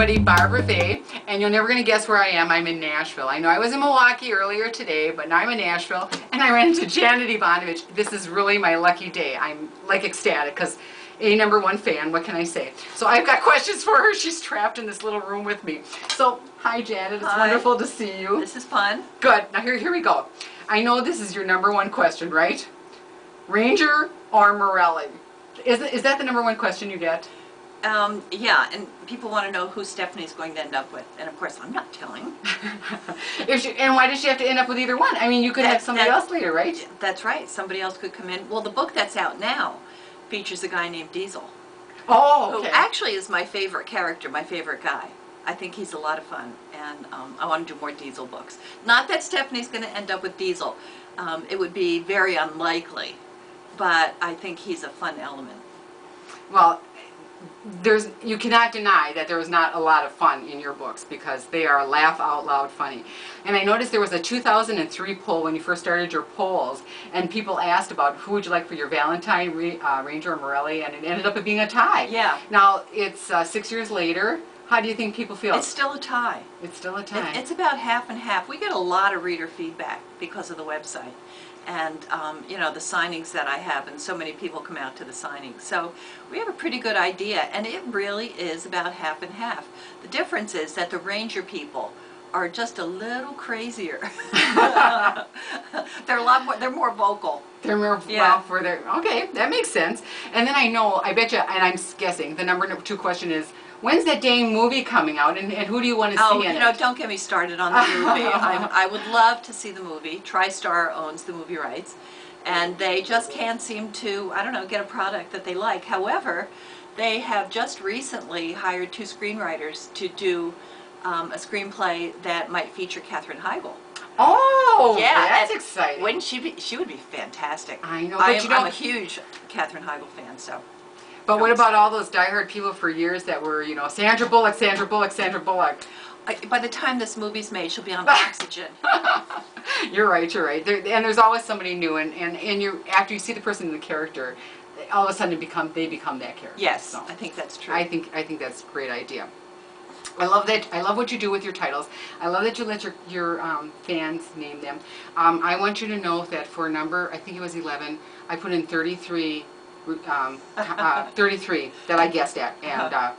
everybody, Barbara Vey, and you're never going to guess where I am. I'm in Nashville. I know I was in Milwaukee earlier today, but now I'm in Nashville, and I ran into Janet Evanovich. This is really my lucky day. I'm like ecstatic because a number one fan, what can I say? So I've got questions for her. She's trapped in this little room with me. So, hi Janet, it's Hi. wonderful to see you. This is fun. Good, now here, here we go. I know this is your number one question, right? Ranger or Morelli? Is, is that the number one question you get? Um, yeah, and people want to know who Stephanie's going to end up with. And of course, I'm not telling. If she, and why does she have to end up with either one? I mean, you could have somebody that- else later, right? That's right. Somebody else could come in. Well, the book that's out now features a guy named Diesel, Oh, who actually is my favorite character, my favorite guy. I think he's a lot of fun, and um, I want to do more Diesel books. Not that Stephanie's going to end up with Diesel. Um, it would be very unlikely, but I think he's a fun element. Well, there's you cannot deny that there was not a lot of fun in your books because they are laugh out loud funny. And I noticed there was a 2003 poll when you first started your polls, and people asked about who would you like for your Valentine, uh, Ranger or Morelli, and it ended up being a tie. Yeah. Now it's uh, six years later. How do you think people feel? It's still a tie. It's still a It- tie. It's about half and half. We get a lot of reader feedback because of the website and, um, you know, the signings that I have, and so many people come out to the signings. So we have a pretty good idea, and it really is about half and half. The difference is that the Ranger people are just a little crazier. they're a lot more, they're more vocal. They're more Yeah. well for their okay, that makes sense. And then I know, I bet you, and I'm guessing the number two question is, when's that dang movie coming out, and, and who do you want to Oh, see in you know, it? don't get me started on the movie. I'm, I would love to see the movie. TriStar owns the movie rights, and they just can't seem to, I don't know, get a product that they like. However, they have just recently hired two screenwriters to do um, a screenplay that might feature Katherine Heigl. Oh, Yeah, that's and exciting. Wouldn't she be? She would be fantastic. I know, I but am, you know- I'm a huge Katherine Heigl fan, so. But what about all those diehard people for years that were, you know, Sandra Bullock, Sandra Bullock, Sandra Bullock? I, by the time this movie's made, she'll be on oxygen. You're right, you're right. There, and there's always somebody new, and, and, and you after you see the person in the character, all of a sudden it become they become that character. Yes, So. I think that's true. I think I think that's a great idea. I love that. I love what you do with your titles. I love that you let your your um, fans name them. Um, I want you to know that for number, I think it was 11, I put in 33, um, uh, 33 that I guessed at, and uh,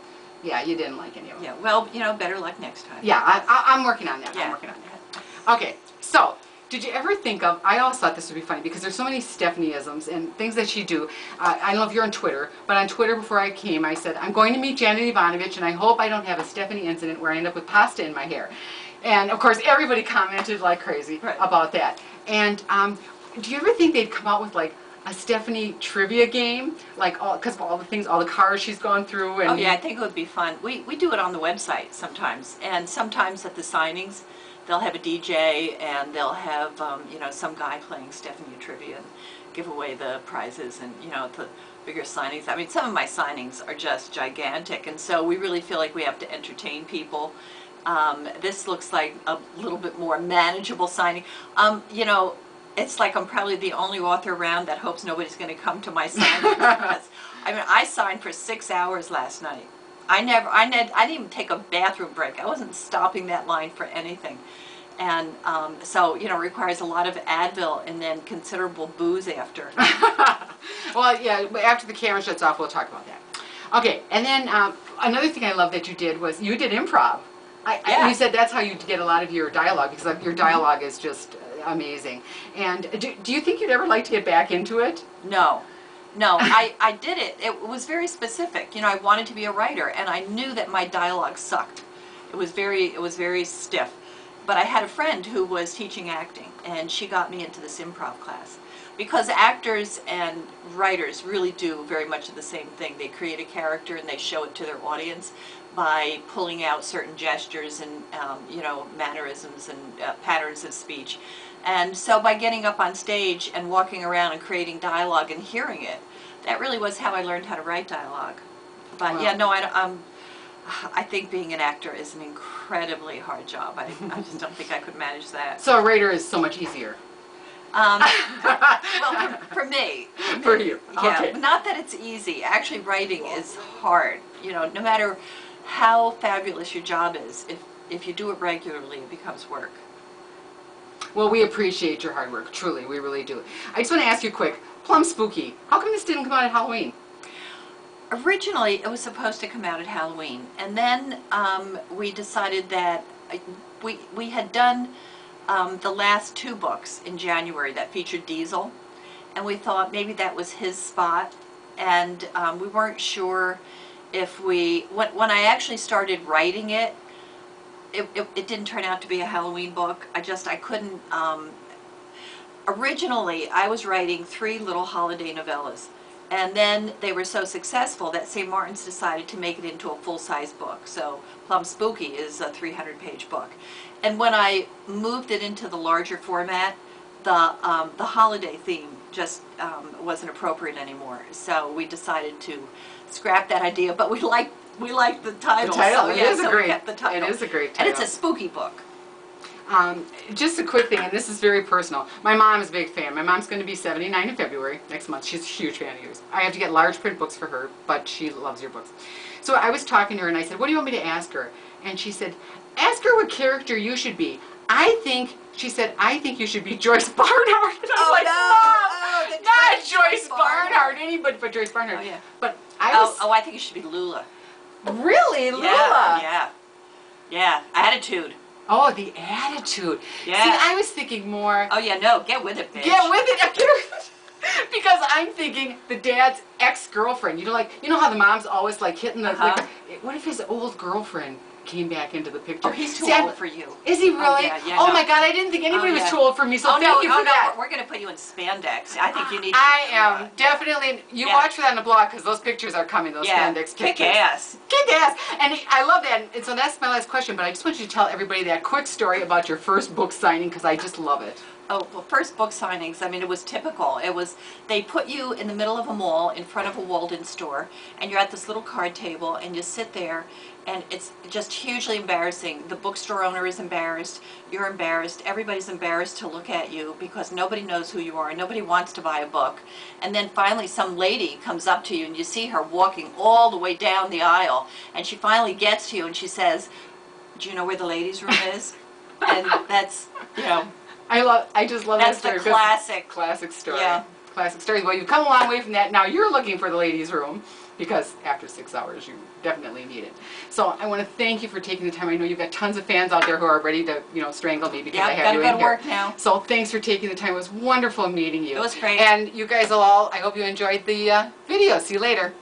yeah, you didn't like any of them. Yeah, well, you know, better luck next time. Yeah, I, I, I'm working on that. I'm working on that. Okay, so did you ever think of? I always thought this would be funny because there's so many Stephanieisms and things that she do. Uh, I don't know if you're on Twitter, but on Twitter before I came, I said I'm going to meet Janet Evanovich, and I hope I don't have a Stephanie incident where I end up with pasta in my hair. And of course, everybody commented like crazy Right. about that. And um, do you ever think they'd come out with like? A Stephanie trivia game, like all because of all the things, all the cars she's gone through, and Oh yeah, I think it would be fun. We we do it on the website sometimes, and sometimes at the signings, they'll have a DJ and they'll have um, you know some guy playing Stephanie trivia and give away the prizes, and you know the bigger signings. I mean, some of my signings are just gigantic, and so we really feel like we have to entertain people. Um, this looks like a little bit more manageable signing. Um, you know. It's like I'm probably the only author around that hopes nobody's going to come to my signing. because, I mean, I signed for six hours last night. I never, I, ne- I didn't even take a bathroom break. I wasn't stopping that line for anything. And um, so, you know, requires a lot of Advil and then considerable booze after. Well, yeah, after the camera shuts off, we'll talk about that. Okay, and then um, another thing I love that you did was you did improv. I, I, Yeah. you said that's how you get a lot of your dialogue because like, your dialogue is just amazing. And do, do you think you'd ever like to get back into it? No, no, I, I did it. It was very specific. You know, I wanted to be a writer, and I knew that my dialogue sucked. It was very, it was very stiff. But I had a friend who was teaching acting, and she got me into this improv class. Because actors and writers really do very much of the same thing. They create a character and they show it to their audience by pulling out certain gestures and, um, you know, mannerisms and uh, patterns of speech. And so by getting up on stage and walking around and creating dialogue and hearing it, that really was how I learned how to write dialogue. But yeah, no, I, um, I think being an actor is an incredibly hard job. I, I just don't think I could manage that. So a writer is so much easier. Um, well, for, for me. For you, Yeah, okay. not that it's easy. Actually, writing is hard. You know, no matter how fabulous your job is. If, if you do it regularly, it becomes work. Well, we appreciate your hard work, truly, we really do. I just want to ask you quick, Plum Spooky, how come this didn't come out at Halloween? Originally, it was supposed to come out at Halloween, and then um, we decided that uh, we we had done um, the last two books in January that featured Diesel, and we thought maybe that was his spot, and um, we weren't sure if we when when I actually started writing it, it, it, it didn't turn out to be a Halloween book. I just I couldn't. Um, originally, I was writing three little holiday novellas. And then they were so successful that St. Martin's decided to make it into a full-size book. So Plum Spooky is a 300-page book. And when I moved it into the larger format, the um, the holiday theme just um, wasn't appropriate anymore. So we decided to scrap that idea. But we like we like the title. title, so, it yeah, is a great- we the title. it is a great And it's a spooky book. Um, just a quick thing, and this is very personal. My mom is a big fan. My mom's going to be 79 in February next month. She's a huge fan of yours. I have to get large print books for her, but she loves your books. So I was talking to her, and I said, "What do you want me to ask her?" And she said, "Ask her what character you should be." I think she said, "I think you should be Joyce Barnhardt." And I was Oh, like, no. "Mom, Oh, not Joyce Joyce Barnhardt. Barnhardt. Anybody but Joyce Barnhardt." Oh, yeah. But I Oh, was oh, I think it should be Lula. Really Lula. Yeah, yeah, yeah. Attitude. Oh, the attitude. Yeah. See, I was thinking more. Oh yeah, no, get with it, bitch. Get with it. Get with it. because I'm thinking the dad's ex-girlfriend. You know, like you know how the mom's always like hitting the. Uh-huh. Like, what if his old girlfriend came back into the picture? Oh, he's too See, I'm- old for you. Is he oh, really? yeah, yeah, oh no. my God! I didn't think oh, anybody Oh, was too old for me. So oh thank no, you oh, for no, that. we're gonna put you in spandex. I think you need. to- I am definitely. You Yeah. watch for that on the blog because those pictures are coming. Those Yeah, spandex kick pictures. ass. Kick ass. And I love that. And so that's my last question. But I just want you to tell everybody that quick story about your first book signing because I just love it. Oh, well, first book signings, I mean, it was typical. It was, they put you in the middle of a mall in front of a Walden store, and you're at this little card table, and you sit there, and it's just hugely embarrassing. The bookstore owner is embarrassed, you're embarrassed, everybody's embarrassed to look at you because nobody knows who you are, and nobody wants to buy a book. And then finally, some lady comes up to you, and you see her walking all the way down the aisle, and she finally gets to you, and she says, do you know where the ladies' room is? And that's, you know, I love. I just love That's that the classic. Classic story. Yeah. Classic story. Well, you've come a long way from that. Now you're looking for the ladies' room because after six hours, you definitely need it. So I want to thank you for taking the time. I know you've got tons of fans out there who are ready to, you know, strangle me because Yeah, I have you in here. work now. So thanks for taking the time. It was wonderful meeting you. It was great. And you guys all. I hope you enjoyed the uh, video. See you later.